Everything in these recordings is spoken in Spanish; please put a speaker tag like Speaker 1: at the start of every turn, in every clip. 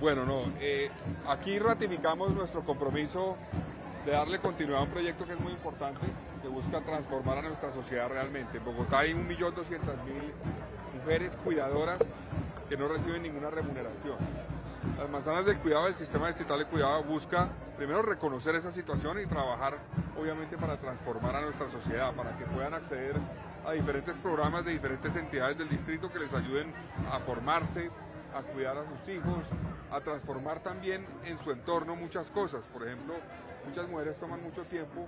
Speaker 1: Bueno, no, eh, aquí ratificamos nuestro compromiso de darle continuidad a un proyecto que es muy importante, que busca transformar a nuestra sociedad realmente. En Bogotá hay 1.200.000 mujeres cuidadoras que no reciben ninguna remuneración. Las manzanas del cuidado, el sistema distrital de cuidado busca primero reconocer esa situación y trabajar obviamente para transformar a nuestra sociedad, para que puedan acceder a diferentes programas de diferentes entidades del distrito que les ayuden a formarse, a cuidar a sus hijos, a transformar también en su entorno muchas cosas. Por ejemplo, muchas mujeres toman mucho tiempo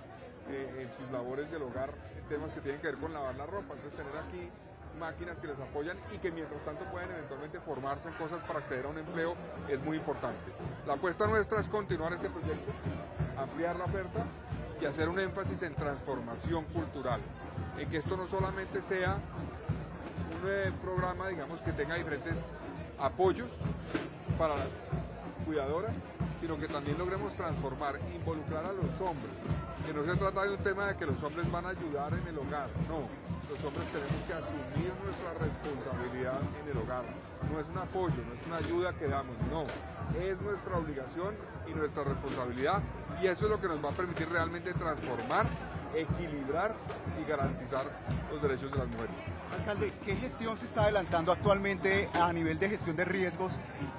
Speaker 1: eh, en sus labores del hogar, temas que tienen que ver con lavar la ropa. Entonces tener aquí máquinas que les apoyan y que mientras tanto pueden eventualmente formarse en cosas para acceder a un empleo es muy importante. La apuesta nuestra es continuar este proyecto, ampliar la oferta y hacer un énfasis en transformación cultural, en que esto no solamente sea un eh, programa, digamos, que tenga diferentes apoyos para las cuidadoras, sino que también logremos transformar, involucrar a los hombres, que no se trata de un tema de que los hombres van a ayudar en el hogar, no, los hombres tenemos que asumir nuestra responsabilidad en el hogar, no es un apoyo, no es una ayuda que damos, no, es nuestra obligación y nuestra responsabilidad y eso es lo que nos va a permitir realmente transformar, equilibrar y garantizar los derechos de las mujeres.
Speaker 2: Alcalde, ¿qué gestión se está adelantando actualmente a nivel de gestión de riesgos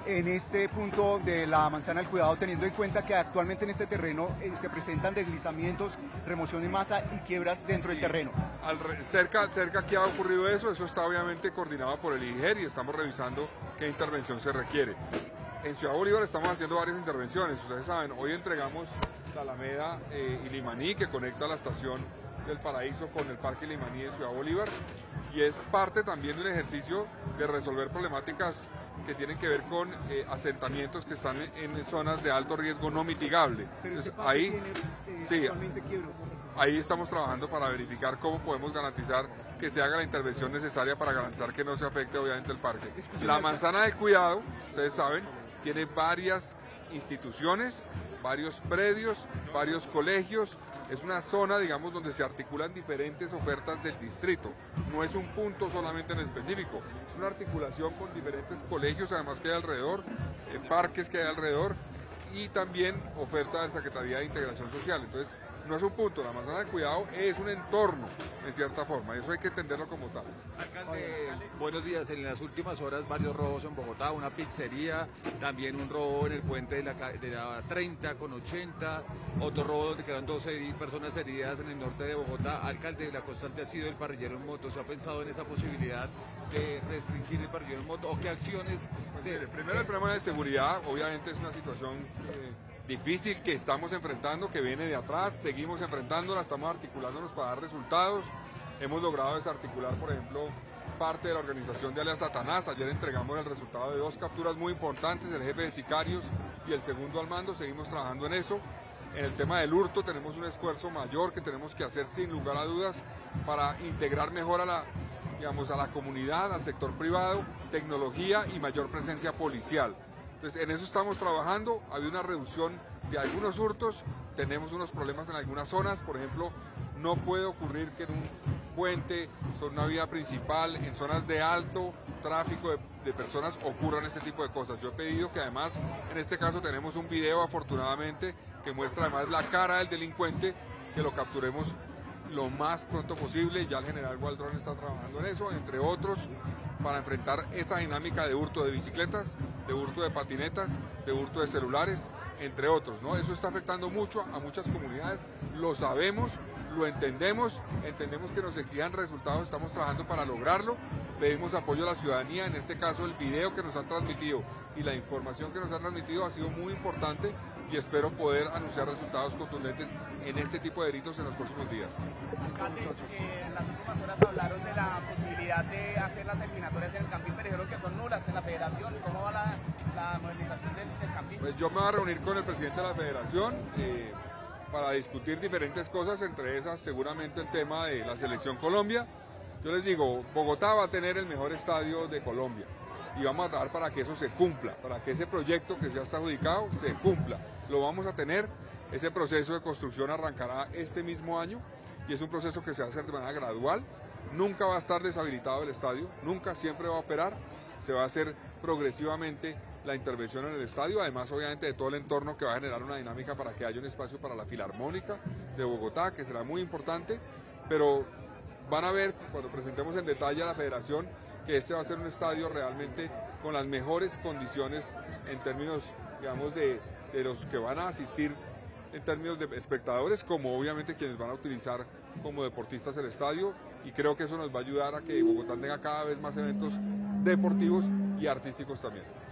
Speaker 2: en este punto de la manzana del cuidado, teniendo en cuenta que actualmente en este terreno eh, se presentan deslizamientos, remoción de masa y quiebras dentro del terreno?
Speaker 1: cerca, cerca aquí ha ocurrido eso, eso está obviamente coordinado por el IGER y estamos revisando qué intervención se requiere. En Ciudad Bolívar estamos haciendo varias intervenciones, ustedes saben, hoy entregamos la Alameda eh, y Limaní que conecta la estación del Paraíso con el Parque Limaní de Ciudad Bolívar y es parte también del ejercicio de resolver problemáticas que tienen que ver con eh, asentamientos que están en, zonas de alto riesgo no mitigable. ahí, eh, sí, ahí estamos trabajando para verificar cómo podemos garantizar que se haga la intervención necesaria para garantizar que no se afecte obviamente el parque. La manzana de cuidado, ustedes saben, tiene varias instituciones, varios predios, varios colegios, es una zona, digamos, donde se articulan diferentes ofertas del distrito. No es un punto solamente en específico, es una articulación con diferentes colegios, además que hay alrededor, eh, parques que hay alrededor y también oferta de Secretaría de Integración Social. Entonces, no es un punto, la manzana de cuidado es un entorno, en cierta forma, eso hay que entenderlo como tal.
Speaker 3: Alcalde, buenos días, en las últimas horas varios robos en Bogotá, una pizzería, también un robo en el puente de la, de la 30 con 80, otro robo donde quedan 12 personas heridas en el norte de Bogotá. Alcalde, la constante ha sido el parrillero en moto, ¿se ha pensado en esa posibilidad de restringir el parrillero en moto o qué acciones?
Speaker 1: Pues se... Primero el problema de seguridad, obviamente es una situación... Eh, difícil que estamos enfrentando, que viene de atrás, seguimos enfrentándola, estamos articulándonos para dar resultados. Hemos logrado desarticular, por ejemplo, parte de la organización de Alianza Satanás. Ayer entregamos el resultado de dos capturas muy importantes, el jefe de sicarios y el segundo al mando. Seguimos trabajando en eso. En el tema del hurto tenemos un esfuerzo mayor que tenemos que hacer sin lugar a dudas para integrar mejor a la, digamos, a la comunidad, al sector privado, tecnología y mayor presencia policial. Entonces, en eso estamos trabajando. Ha habido una reducción de algunos hurtos. Tenemos unos problemas en algunas zonas. Por ejemplo, no puede ocurrir que en un puente, sobre una vía principal, en zonas de alto tráfico de, personas ocurran este tipo de cosas. Yo he pedido que además, en este caso tenemos un video afortunadamente que muestra además la cara del delincuente, que lo capturemos lo más pronto posible. Ya el general Waldron está trabajando en eso, entre otros, para enfrentar esa dinámica de hurto de bicicletas, de hurto de patinetas, de hurto de celulares, entre otros. ¿no? Eso está afectando mucho a muchas comunidades, lo sabemos, lo entendemos, entendemos que nos exijan resultados, estamos trabajando para lograrlo, pedimos apoyo a la ciudadanía, en este caso el video que nos han transmitido y la información que nos han transmitido ha sido muy importante y espero poder anunciar resultados contundentes en este tipo de delitos en los próximos días.
Speaker 4: en las últimas horas hablaron de la posibilidad de hacer las eliminatorias en el Campín, pero dijeron que son nulas en la federación.
Speaker 1: Pues yo me voy a reunir con el presidente de la federación. Eh, para discutir diferentes cosas, entre esas seguramente el tema de la selección Colombia. Yo les digo, Bogotá va a tener el mejor estadio de Colombia y vamos a trabajar para que eso se cumpla, para que ese proyecto que ya está adjudicado se cumpla. Lo vamos a tener, ese proceso de construcción arrancará este mismo año y es un proceso que se va a hacer de manera gradual. Nunca va a estar deshabilitado el estadio, nunca, siempre va a operar, se va a hacer progresivamente la intervención en el estadio, además obviamente de todo el entorno que va a generar una dinámica para que haya un espacio para la Filarmónica de Bogotá, que será muy importante, pero van a ver cuando presentemos en detalle a la federación que este va a ser un estadio realmente con las mejores condiciones en términos, digamos, de, de los que van a asistir en términos de espectadores, como obviamente quienes van a utilizar como deportistas el estadio, y creo que eso nos va a ayudar a que Bogotá tenga cada vez más eventos deportivos y artísticos también.